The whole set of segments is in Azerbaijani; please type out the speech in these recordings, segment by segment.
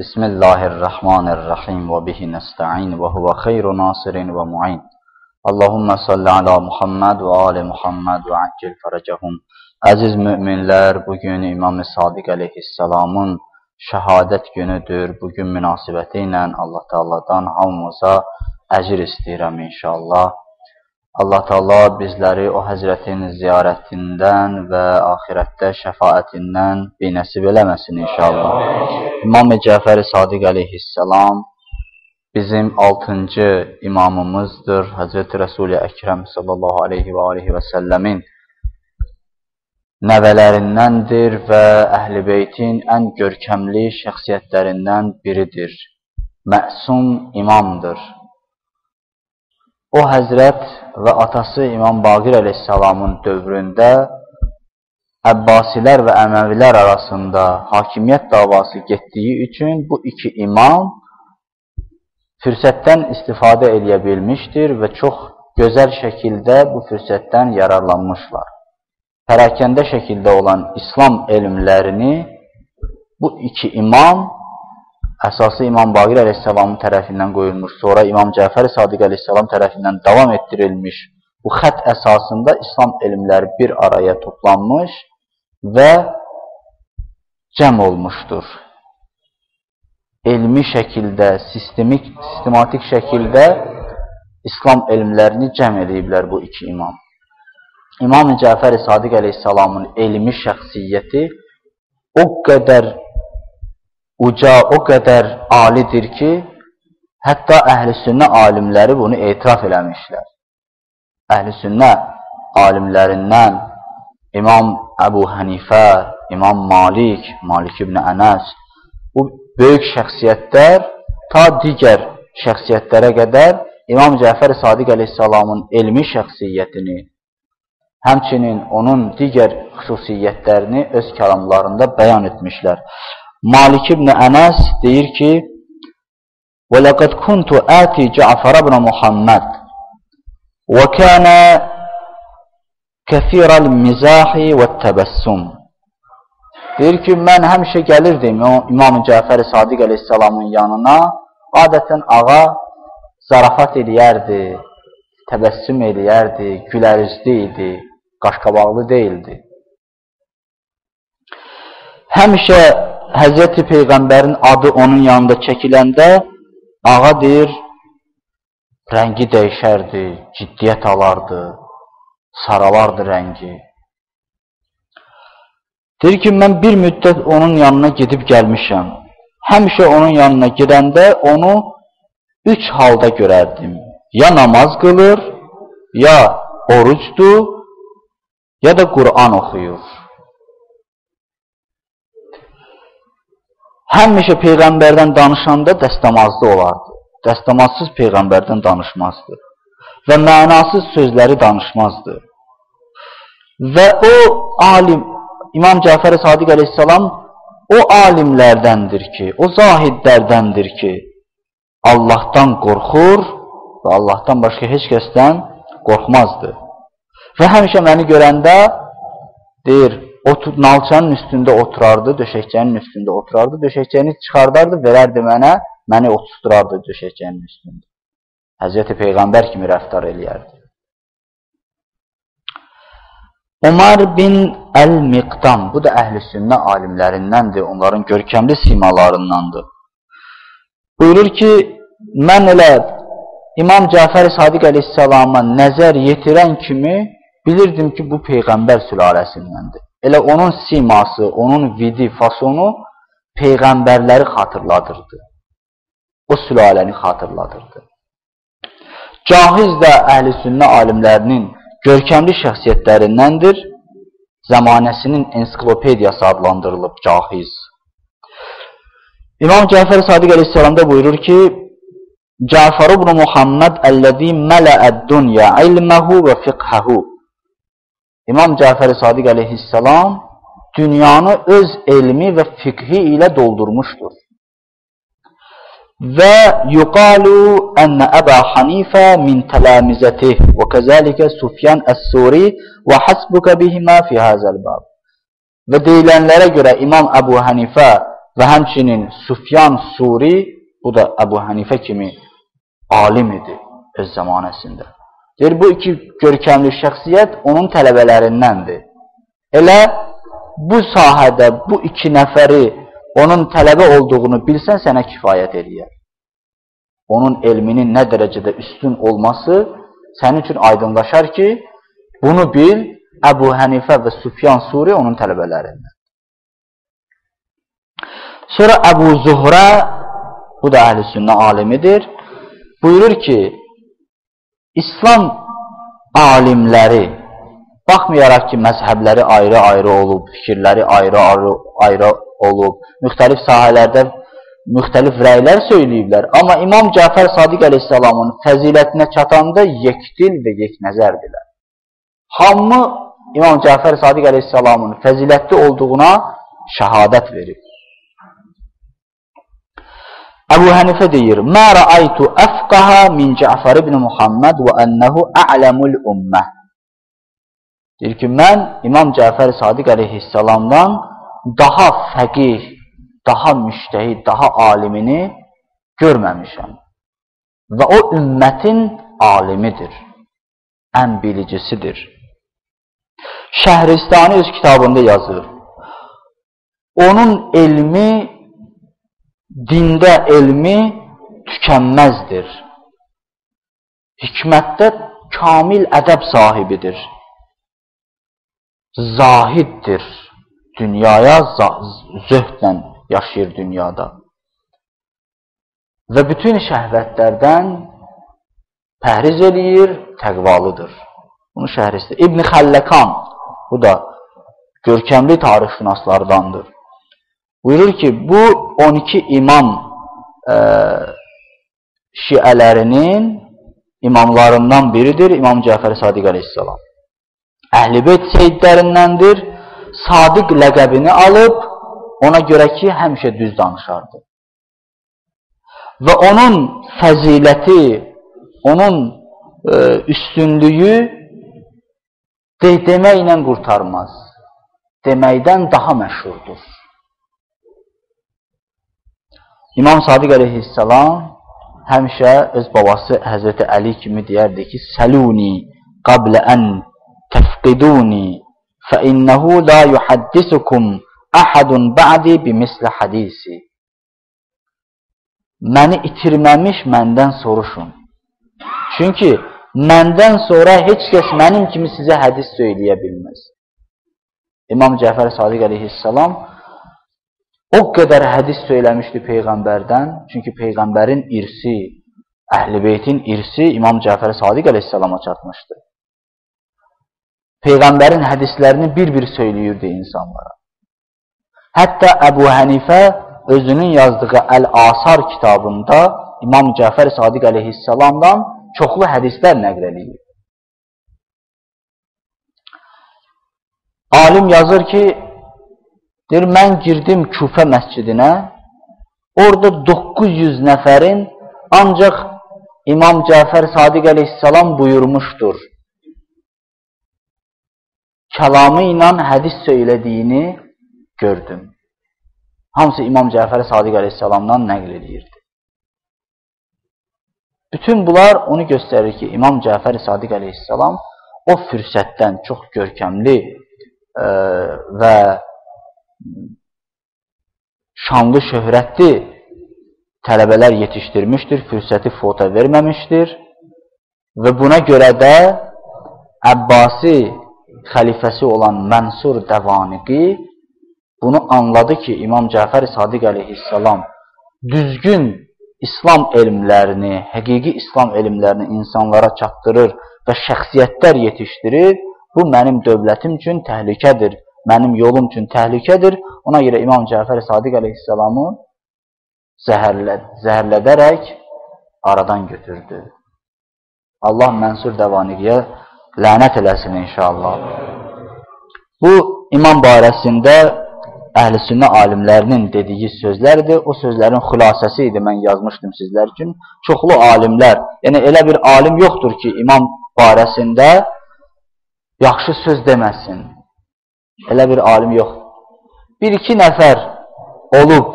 بسم الله الرحمن الرحيم وبه نستعين وهو خير ناصر ومعين اللهم صل على Muhammed və ali Muhammed və accil fərəcəhum. Əziz müminlər, bugün İmam-ı Sadiq əleyhissalamın şəhadət günüdür. Bugün münasibəti ilə Allah Taala'dan hamımıza əcr istəyirəm inşallah. Allah Taala bizləri o Həzrətin ziyarətindən və axirətdə şəfaətindən binəsib eləməsin inşallah. İmam-ı Cəfər Sadiq əleyhissalam bizim 6-cı imamımızdır. Həzrət Rəsul-i Əkrəm sallallahu aleyhi və aleyhi və səlləmin nəvələrindəndir və Əhl-i Beytin ən görkəmli şəxsiyyətlərindən biridir. Məsum imamdır. O həzrət və atası İmam Baqir əleyhissalamın dövründə Əbbasilər və Əməvilər arasında hakimiyyət davası getdiyi üçün bu iki imam fürsətdən istifadə eləyə bilmişdir və çox gözəl şəkildə bu fürsətdən yararlanmışlar. Pərakəndə şəkildə olan İslam elmlərini bu iki imam, əsası İmam Baqir əleyhissalamın tərəfindən qoyulmuş, sonra İmam Cəfər Sadiq əleyhissalam tərəfindən davam etdirilmiş bu xət əsasında İslam elmləri bir araya toplanmış və cəm olmuşdur elmi şəkildə, sistemik, sistematik şəkildə İslam elmlərini cəm ediblər bu iki imam. İmam-ı Cəfər-i Sadiq əleyhissalamın elmi şəxsiyyəti o qədər uca, o qədər alidir ki, hətta əhl-i sünnə alimləri bunu etiraf eləmişlər. Əhl-i sünnə alimlərindən İmam Əbu Hənifə, İmam Malik, Malik ibn Ənəs, bu böyük şəxsiyyətlər ta digər şəxsiyyətlərə qədər İmam Cəfər Sadiq əleyhissalamın elmi şəxsiyyətini, həmçinin onun digər xüsusiyyətlərini öz kəlamlarında bəyan etmişlər. Malik ibn Ənəs deyir ki, وَلَقَدْ كُنْتُ آتِ جَعْفَرَ بْنَ مُحَمَّدْ وَكَانَ كَثِيرَ الْمِزَاحِ وَالتَّبَسُّمِ Deyir ki, mən həmişə gəlirdim İmam Cəfər Sadiq əleyhissalamın yanına, adətən ağa zarafat eləyərdi, təbəssüm eləyərdi, gülərüzlü idi, qaşqabaqlı deyildi. Həmişə Həzrəti Peyğəmbərin adı onun yanında çəkiləndə, ağa deyir, rəngi dəyişərdi, ciddiyyət alardı, saralardı rəngi. Deyir ki, mən bir müddət onun yanına gedib gəlmişəm. Həmişə onun yanına gedəndə onu üç halda görərdim. Ya namaz qılır, ya orucdur, ya da Qur'an oxuyur. Həmişə Peyğəmbərdən danışanda dəstəmazlı olardı. Dəstəmazsız Peyğəmbərdən danışmazdı. Və mənasız sözləri danışmazdı. Və o alim, İmam Cəfər Sadiq əleyhissalam o alimlərdəndir ki, o zahidlərdəndir ki, Allahdan qorxur və Allahdan başqa heç kəsdən qorxmazdı. Və həmişə məni görəndə deyir, otur, nalçanın üstündə oturardı, döşəkçənin üstündə oturardı, döşəkçəni çıxardardı, verərdi mənə, məni otusturardı döşəkçənin üstündə. Həzrəti Peyğəmbər kimi rəftar eləyərdi. Umar bin Əl-Miqdam, bu da əhl-i sünnə alimlərindəndir, onların görkəmli simalarındandır. Buyurur ki, mən elə İmam Cəfər Sadiq əleyhissalama nəzər yetirən kimi bilirdim ki, bu Peyğəmbər sülaləsindəndir. Elə onun siması, onun vidi, fasonu Peyğəmbərləri xatırladırdı. O sülaləni xatırladırdı. Cahiz də əhl-i sünnə alimlərinin görkəmli şəxsiyyətlərindəndir. Zəmanəsinin ensiklopediyası adlandırılıb Cahiz. İmam Cəfər Sadiq əleyhissalamda buyurur ki, Cəfər ibn Muhammed əlləzi mələəd dünya ilməhu və fiqhəhu. İmam Cəfər Sadiq əleyhissalam dünyanı öz elmi və fiqhi ilə doldurmuşdur. və yuqalu ənə Əbə Hanifə min tələmizətih və kəzəlikə Sufyan Əs-Suri və hasbuka bihimə fi hazal bab. Və deyilənlərə görə İmam Əbu Hanifə və həmçinin Sufyan Suri, bu da Əbu Hanifə kimi alim idi öz zamanəsində. Deyir, bu iki görkəmli şəxsiyyət onun tələbələrindəndir. Elə bu sahədə bu iki nəfəri onun tələbə olduğunu bilsən sənə kifayət eləyər. Onun elminin nə dərəcədə üstün olması sənin üçün aydınlaşar ki, bunu bil Əbu Hənifə və Sufyan Suri onun tələbələrindən. Sonra Əbu Zuhrə, bu da əhl-i sünnə alimidir, buyurur ki, İslam alimləri, baxmayaraq ki, məzhəbləri ayrı-ayrı olub, fikirləri ayrı-ayrı olub, müxtəlif sahələrdə müxtəlif rəylər söyləyiblər. Amma İmam Cəfər Sadiq əleyhissalamın fəzilətinə çatanda yekdil və yeknəzərdilər. Hamı İmam Cəfər Sadiq əleyhissalamın fəzilətli olduğuna şəhadət verib. Əbu Hənifə deyir, Mə rəaytu əfqaha min Cəfər ibn Muhammed və ənəhu a'ləmul ümmə. Deyir ki, mən İmam Cəfər Sadiq əleyhissalamdan daha fəqih, daha müştəhid, daha alimini görməmişəm. Və o ümmətin alimidir, ən bilicisidir. Şəhristani öz kitabında yazır. Onun elmi, dində elmi tükənməzdir. Hikmətdə kamil ədəb sahibidir. Zahiddir dünyaya zöhdlə yaşayır dünyada. Və bütün şəhvətlərdən pəhriz eləyir, təqvalıdır. Bunu şəhristi. İbn Xəlləkan, bu da görkəmli tarixşünaslardandır. Buyurur ki, bu 12 imam e, şiələrinin imamlarından biridir İmam Cəfər Sadiq əleyhissalam. Əhl-i seyyidlərindəndir sadiq ləqəbini alıb, ona görə ki, həmişə düz danışardı. Və onun fəziləti, onun e, üstünlüyü de deməklə qurtarmaz. Deməkdən daha məşhurdur. İmam Sadiq əleyhissalam həmişə öz babası Həzrəti Əli kimi deyərdi ki, Səluni qablə ən təfqiduni fə innəhu la yuhaddisukum əhədun bə'di bimislə hadisi. Məni itirməmiş məndən soruşun. Çünki məndən sonra heç kəs mənim kimi sizə hədis söyləyə bilməz. İmam Cəfər Sadiq əleyhissalam o qədər hədis söyləmişdi Peyğəmbərdən. Çünki Peyğəmbərin irsi, Əhl-i Beytin irsi İmam Cəfər Sadiq əleyhissalama çatmışdı. Peyğəmbərin hədislərini bir-bir söyləyirdi insanlara. Hətta Əbu Hənifə özünün yazdığı Əl-Asar kitabında İmam Cəfər Sadiq əleyhissalamdan çoxlu hədislər nəql eləyir. Alim yazır ki, deyir, mən girdim Küfə məscidinə, orada 900 nəfərin ancaq İmam Cəfər Sadiq əleyhissalam buyurmuşdur kəlamı ilə hədis söylədiyini gördüm. Hamısı İmam Cəfər Sadiq əleyhissalamdan nəql edirdi. Bütün bunlar onu göstərir ki, İmam Cəfər Sadiq əleyhissalam o fürsətdən çox görkəmli e, və şanlı, şöhrətli tələbələr yetişdirmişdir, fürsəti fota verməmişdir və buna görə də Əbbasi xəlifəsi olan Mənsur Dəvaniqi bunu anladı ki, İmam Cəfər Sadiq əleyhissalam düzgün İslam elmlərini, həqiqi İslam elmlərini insanlara çatdırır və şəxsiyyətlər yetişdirir. Bu mənim dövlətim üçün təhlükədir, mənim yolum üçün təhlükədir. Ona görə İmam Cəfər Sadiq əleyhissalamı zəhərlə, zəhərlədərək aradan götürdü. Allah Mənsur Dəvaniqiyə lənət eləsin inşallah. Bu imam barəsində əhl-i sünnə alimlərinin dediyi sözlərdir. O sözlərin xülasəsi idi, mən yazmışdım sizlər üçün. Çoxlu alimlər, yəni elə bir alim yoxdur ki, imam barəsində yaxşı söz deməsin. Elə bir alim yox. Bir-iki nəfər olub,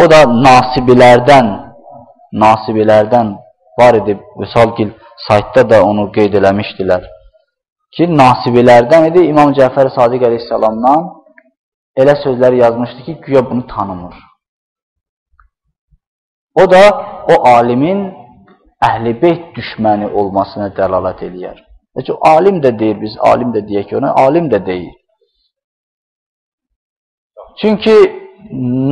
o da nasibilərdən, nasibilərdən var idi, Vüsalgil saytda da onu qeyd eləmişdilər ki, nasibilərdən idi İmam Cəfər Sadiq əleyhissalamdan elə sözlər yazmışdı ki, güya bunu tanımır. O da o alimin əhl-i beyt düşməni olmasına dəlalət eləyər. Heç o alim də deyir, biz alim də deyək ona alim də deyir. Çünki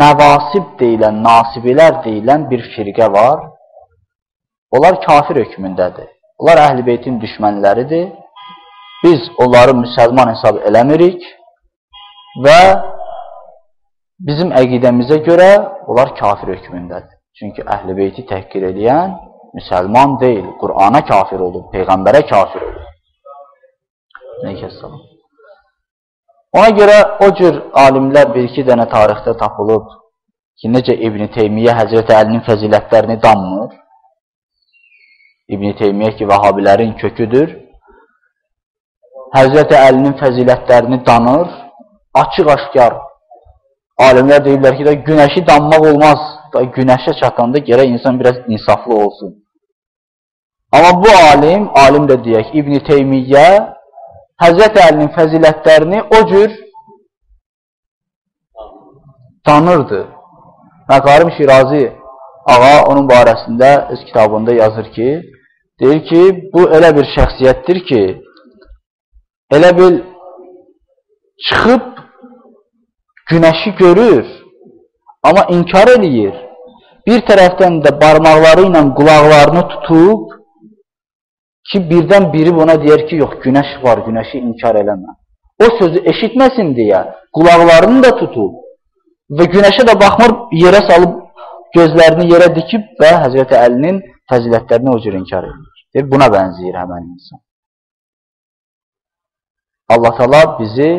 nəvasib deyilən, nasibilər deyilən bir firqə var. Onlar kafir hökmündədir. Onlar əhl-i beytin düşmənləridir. Biz onları müsəlman hesab eləmirik və bizim əqidəmizə görə onlar kafir hökmündədir. Çünki əhl-i beyti təhqir eləyən müsəlman deyil, Qur'ana kafir olub, Peyğəmbərə kafir olub. Neykəssalam. Ona görə o cür alimlər bir-iki dənə tarixdə tapılıb ki, necə İbn-i Teymiyyə Həzrəti Əlinin fəzilətlərini danmır. İbn-i Teymiyyə ki, vəhabilərin köküdür. Həzrəti Əlinin fəzilətlərini danır, açıq-aşkar. Alimlər deyirlər ki, da günəşi danmaq olmaz. Da günəşə çatanda gərək insan biraz insaflı olsun. Amma bu alim, alim də deyək, İbn-i Teymiyyə Həzrəti Əlinin fəzilətlərini o cür tanırdı. Məqarim Şirazi ağa onun barəsində öz kitabında yazır ki, deyir ki, bu elə bir şəxsiyyətdir ki, elə bil çıxıb günəşi görür, amma inkar eləyir. Bir tərəfdən də barmaqları ilə qulaqlarını tutub ki, birdən biri buna deyər ki, yox, günəş var, günəşi inkar eləmə. O sözü eşitməsin deyə qulaqlarını da tutub və günəşə də baxmır, yerə salıb gözlərini yerə dikib və Həzrəti Əlinin fəzilətlərini o cür inkar edir. Deyir, buna bənzəyir həmən insan. Allah təala bizi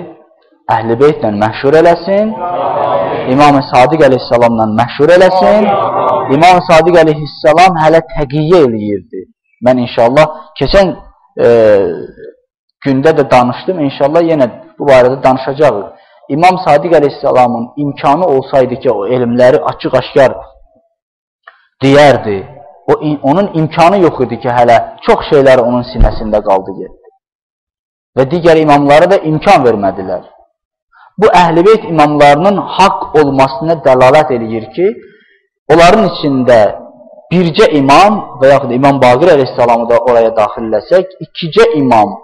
Əhl-i Beytlə məşhur eləsin, İmam-ı Sadiq əleyhissalamla məşhur eləsin. İmam-ı Sadiq əleyhissalam hələ təqiyyə eləyirdi. Mən inşallah keçən e, gündə də danışdım, inşallah yenə bu barədə danışacağıq. İmam Sadiq əleyhissalamın imkanı olsaydı ki, o elmləri açıq-aşkar deyərdi. O, onun imkanı yox idi ki, hələ çox şeylər onun sinəsində qaldı getdi. Və digər imamlara da imkan vermədilər. Bu əhl-i beyt imamlarının haqq olmasına dəlalət eləyir ki, onların içində bircə imam və yaxud İmam Baqir əleyhissalamı da oraya daxilləsək, ikicə imam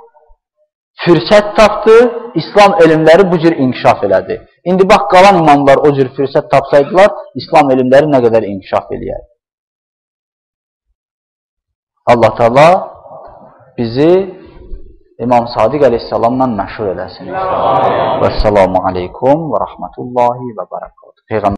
fürsət tapdı, İslam elmləri bu cür inkişaf elədi. İndi bax, qalan imamlar o cür fürsət tapsaydılar, İslam elmləri nə qədər inkişaf eləyər. Allah Teala bizi İmam Sadiq əleyhissalamla məşhur eləsin. Və salamu aleykum və rəhmətullahi və bərəkatuhu.